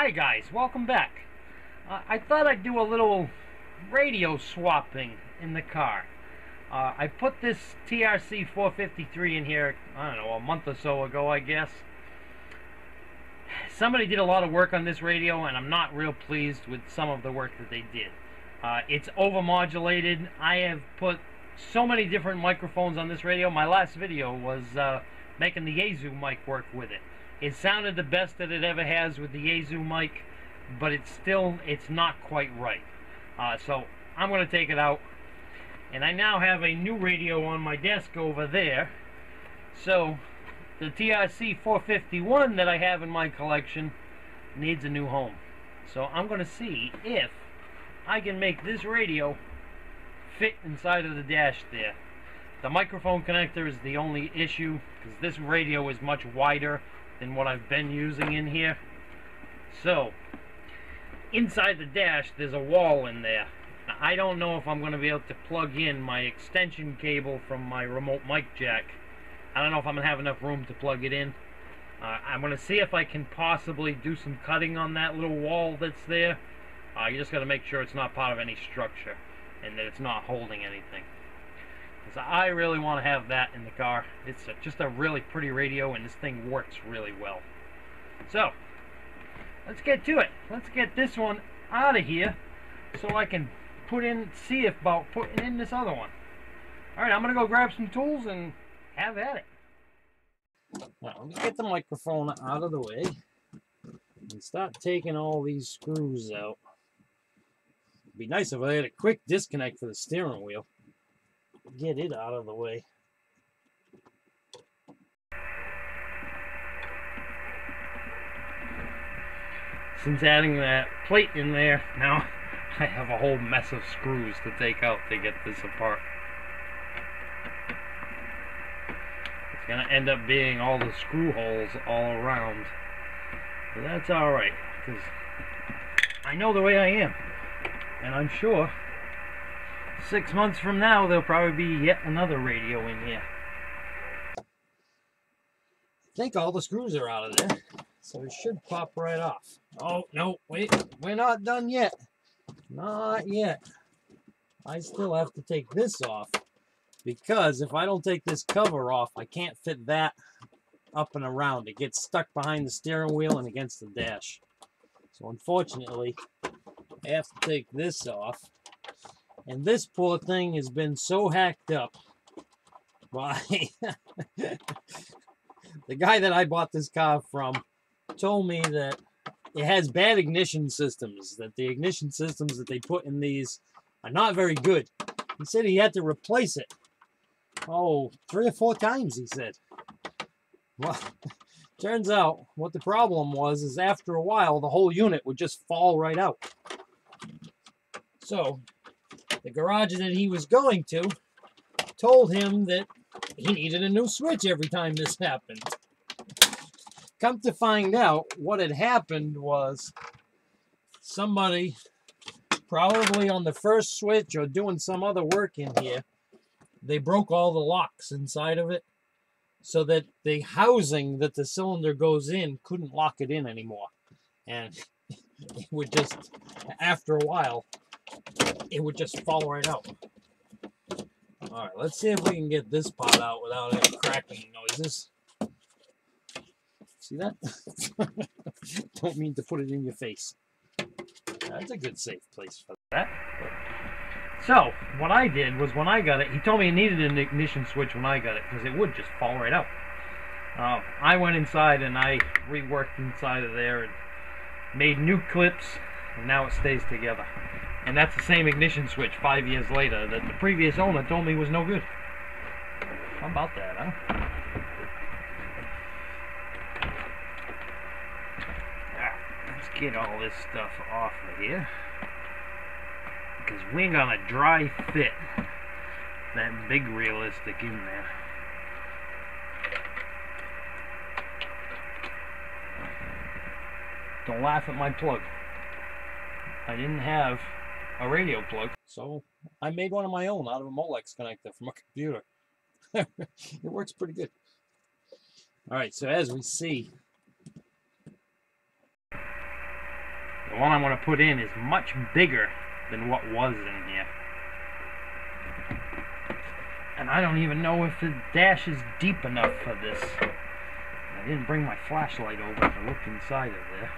Hi guys, welcome back. Uh, I thought I'd do a little radio swapping in the car. Uh, I put this TRC 453 in here, I don't know, a month or so ago, I guess. Somebody did a lot of work on this radio, and I'm not real pleased with some of the work that they did. Uh, it's overmodulated. I have put so many different microphones on this radio. My last video was uh, making the Yaesu mic work with it. It sounded the best that it ever has with the Yaesu mic, but it's still, it's not quite right. Uh, so I'm going to take it out and I now have a new radio on my desk over there. So the TRC 451 that I have in my collection needs a new home. So I'm going to see if I can make this radio fit inside of the dash there. The microphone connector is the only issue because this radio is much wider than what I've been using in here so inside the dash there's a wall in there I don't know if I'm going to be able to plug in my extension cable from my remote mic jack. I don't know if I'm going to have enough room to plug it in. Uh, I'm going to see if I can possibly do some cutting on that little wall that's there. Uh, you just got to make sure it's not part of any structure and that it's not holding anything. Because I really want to have that in the car. It's a, just a really pretty radio and this thing works really well. So, let's get to it. Let's get this one out of here so I can put in, see if about putting in this other one. Alright, I'm going to go grab some tools and have at it. Now, let's get the microphone out of the way and start taking all these screws out. It'd be nice if I had a quick disconnect for the steering wheel. Get it out of the way. Since adding that plate in there, now I have a whole mess of screws to take out to get this apart. It's going to end up being all the screw holes all around. But that's alright, because I know the way I am. And I'm sure six months from now there'll probably be yet another radio in here. I think all the screws are out of there. So it should pop right off. Oh, no, wait, we're not done yet. Not yet. I still have to take this off because if I don't take this cover off, I can't fit that up and around. It gets stuck behind the steering wheel and against the dash. So unfortunately, I have to take this off. And this poor thing has been so hacked up by the guy that I bought this car from told me that it has bad ignition systems, that the ignition systems that they put in these are not very good. He said he had to replace it. Oh, three or four times, he said. Well, turns out what the problem was is after a while, the whole unit would just fall right out. So, the garage that he was going to told him that he needed a new switch every time this happened. Come to find out, what had happened was somebody, probably on the first switch or doing some other work in here, they broke all the locks inside of it so that the housing that the cylinder goes in couldn't lock it in anymore. And it would just, after a while, it would just fall right out. Alright, let's see if we can get this pot out without any cracking noises. See that? Don't mean to put it in your face. That's a good safe place for that. So, what I did was when I got it, he told me it needed an ignition switch when I got it, because it would just fall right out. Uh, I went inside and I reworked inside of there and made new clips, and now it stays together. And that's the same ignition switch five years later that the previous owner told me was no good. How about that, huh? Right, let's get all this stuff off of here because we ain't gonna dry fit that big realistic in there. Don't laugh at my plug. I didn't have a radio plug, so I made one of my own out of a Molex connector from a computer. it works pretty good. Alright, so as we see, The one I'm going to put in is much bigger than what was in here. And I don't even know if the dash is deep enough for this. I didn't bring my flashlight over to look inside of there.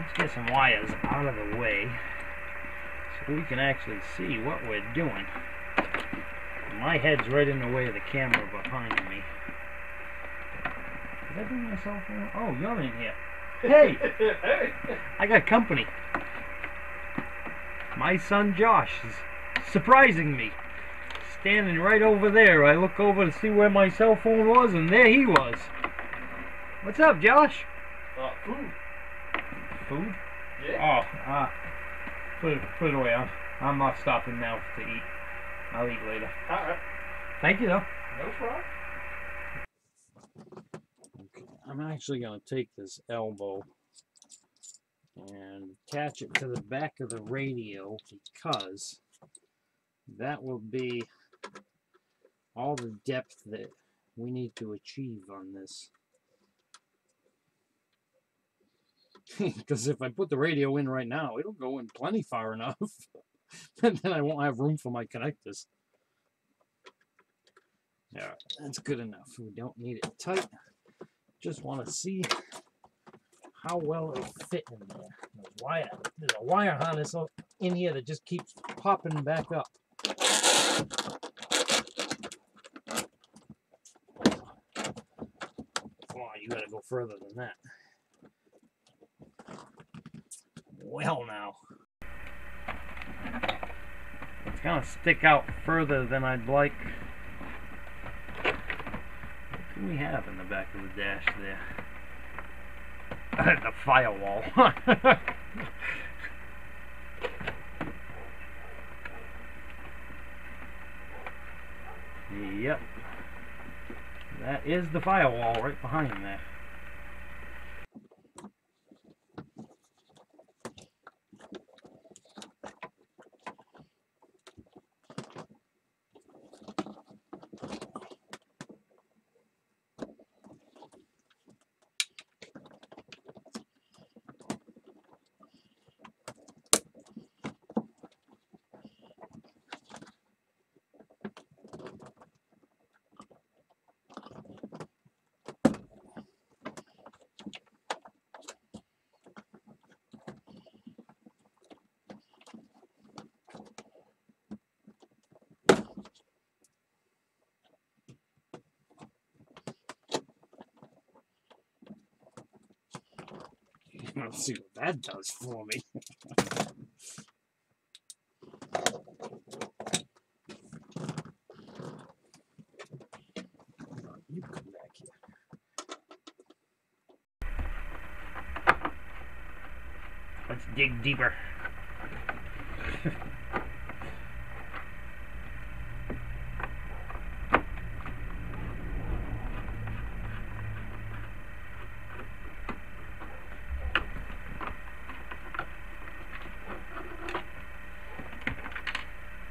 Let's get some wires out of the way so we can actually see what we're doing. My head's right in the way of the camera behind me. Did I bring myself in? Oh, you're in here. Hey! hey. I got company. My son Josh is surprising me. Standing right over there. I look over to see where my cell phone was, and there he was. What's up, Josh? Uh, food. Food? Yeah. Oh, ah. put it, put it away. I'm, I'm not stopping now to eat. I'll eat later. Alright. Thank you, though. No problem. Okay, I'm actually going to take this elbow and attach it to the back of the radio because that will be all the depth that we need to achieve on this. Because if I put the radio in right now, it'll go in plenty far enough. and then I won't have room for my connectors. Yeah, that's good enough. We don't need it tight. Just want to see how well it'll fit in there. There's wire, there's a wire harness in here that just keeps popping back up. On, you gotta go further than that. Well now. It's gonna stick out further than I'd like. What do we have in the back of the dash there? the firewall. yep. That is the firewall right behind there. Let's see what that does for me. Let's dig deeper.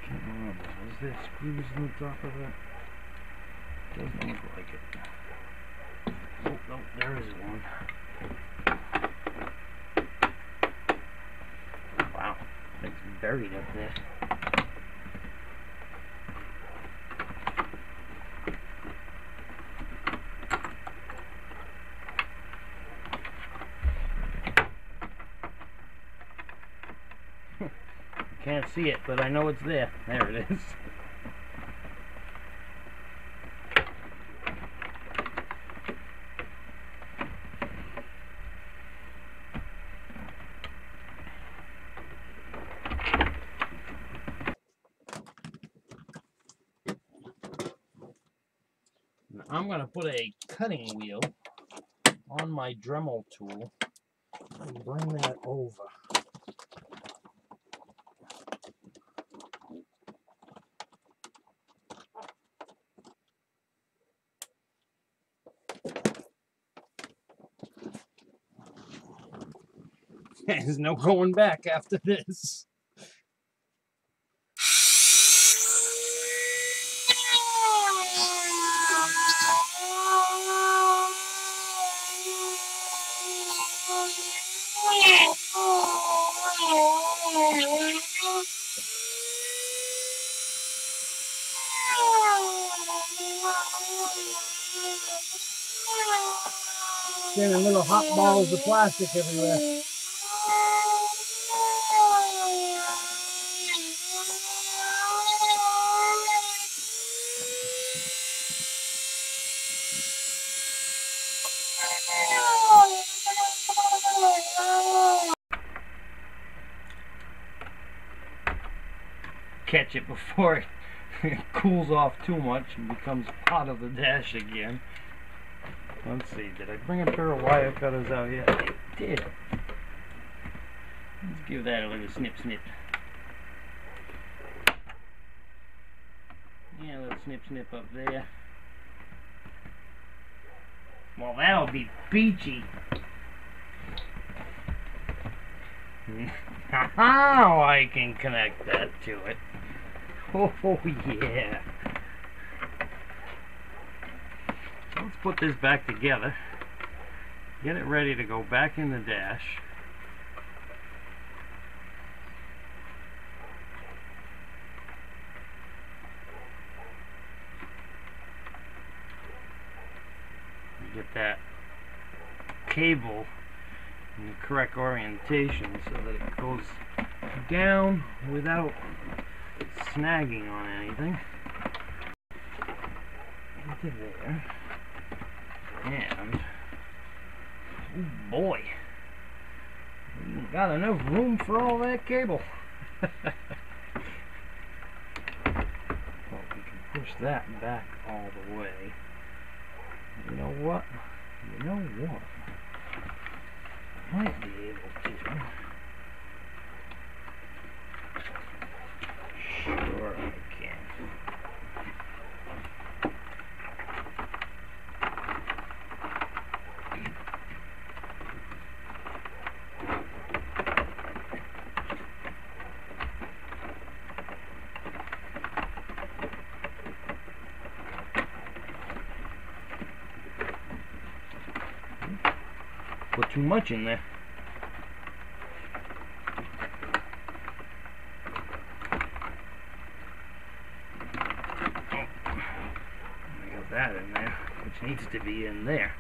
Can't remember. Screws the top of it. Doesn't look like it. Oh, no, there is one. Wow, it's buried up there. Can't see it, but I know it's there. There it is. I'm going to put a cutting wheel on my Dremel tool and bring that over. There's no going back after this. Getting little hot balls of plastic everywhere. Catch it before it cools off too much and becomes part of the dash again. Let's see, did I bring a pair of wire cutters out yet? I did. Let's give that a little snip snip. Yeah, a little snip snip up there. Well, that'll be peachy. Now I can connect that to it. Oh, yeah. Put this back together. Get it ready to go back in the dash. Get that cable in the correct orientation so that it goes down without snagging on anything. Into there. And, oh boy, we got enough room for all that cable. well, we can push that back all the way. You know what? You know what? Might be able to. Sure I can. Put too much in there. Oh, I got that in there, which needs to be in there.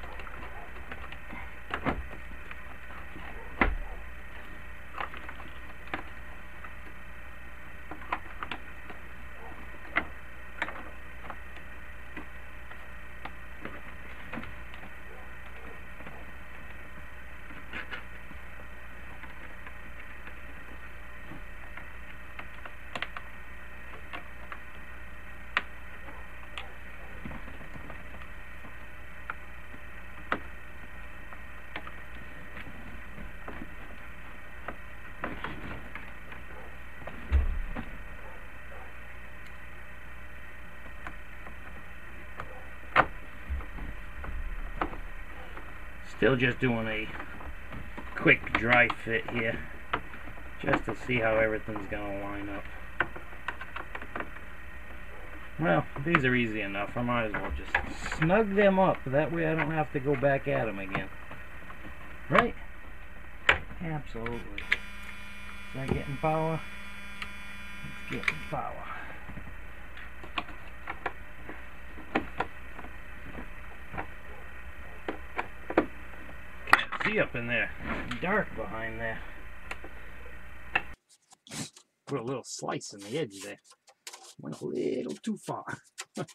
Still just doing a quick dry fit here, just to see how everything's gonna line up. Well, these are easy enough. I might as well just snug them up. That way I don't have to go back at them again. Right? Absolutely. Is that getting power? It's getting power. Can't see up in there. Dark behind there. Put a little slice in the edge there. Went a little too far.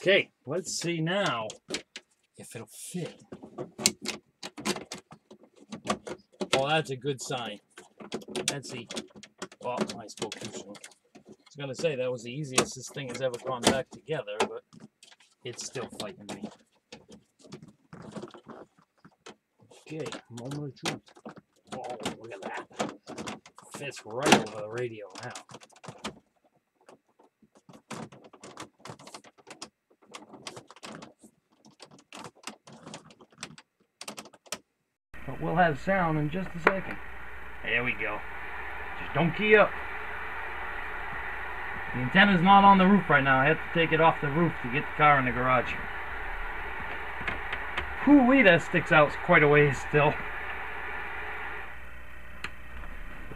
okay, let's see now if it'll fit. Oh, that's a good sign. That's the. Oh, I spoke too soon. I was gonna say that was the easiest this thing has ever gone back together, but it's still fighting me. Okay, moment of truth. Oh, look at that. Fits right over the radio now. But we'll have sound in just a second. There we go. Just don't key up. The antenna's not on the roof right now. I have to take it off the roof to get the car in the garage. Whoo-wee, that sticks out quite a ways still.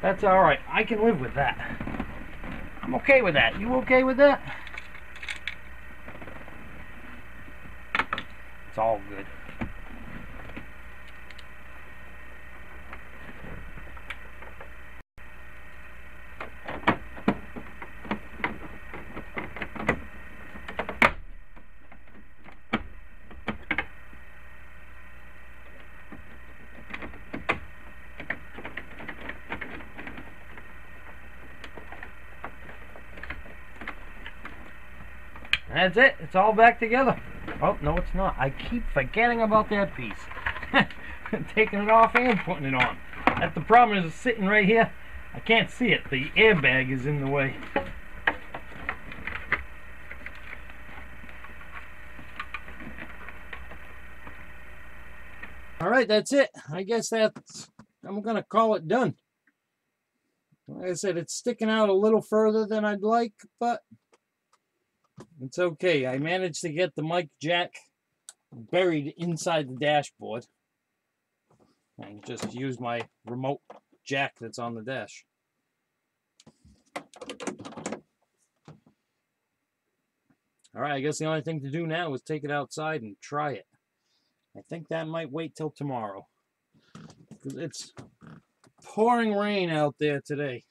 That's alright. I can live with that. I'm okay with that. You okay with that? It's all good. That's it. It's all back together. Oh, no, it's not. I keep forgetting about that piece. Taking it off and putting it on. That's the problem is it's sitting right here. I can't see it. The airbag is in the way. All right, that's it. I guess that's, I'm going to call it done. Like I said, it's sticking out a little further than I'd like, but it's okay. I managed to get the mic jack buried inside the dashboard. And just use my remote jack that's on the dash. Alright, I guess the only thing to do now is take it outside and try it. I think that might wait till tomorrow. 'Cause it's pouring rain out there today.